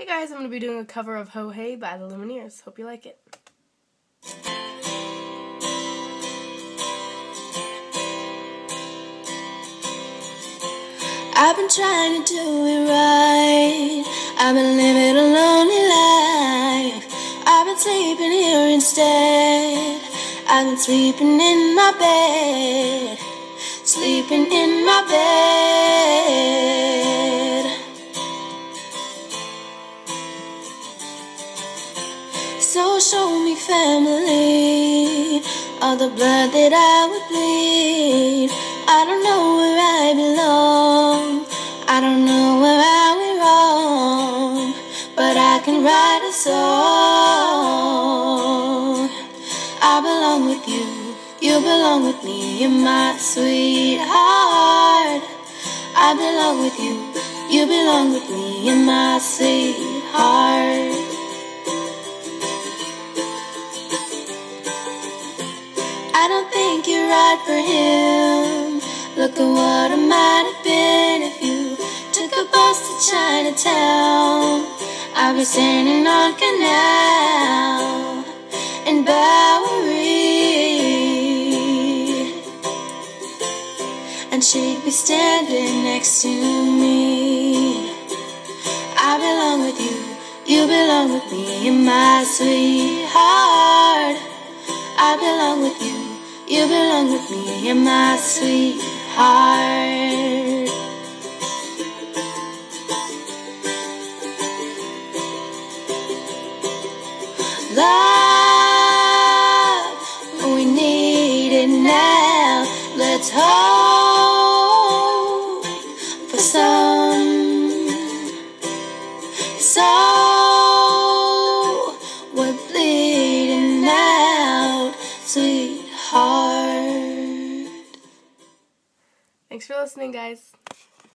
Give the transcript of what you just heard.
Hey guys, I'm going to be doing a cover of Ho Hey by the Lumineers. Hope you like it. I've been trying to do it right. I've been living a lonely life. I've been sleeping here instead. I've been sleeping in my bed. Sleeping in So show me family. All the blood that I would bleed. I don't know where I belong. I don't know where I went wrong. But I can write a song. I belong with you. You belong with me. You're my sweetheart. I belong with you. You belong with me. You're my sweetheart. Don't think you're right for him. Look at what I might have been if you took a bus to Chinatown. I'd be standing on Canal and Bowery, and she'd be standing next to me. I belong with you, you belong with me, my sweetheart. I belong with you, you belong with me, you're my sweetheart. Love, we need it now. Let's hope for some. So we're bleeding out, sweetheart. Thanks for listening, guys.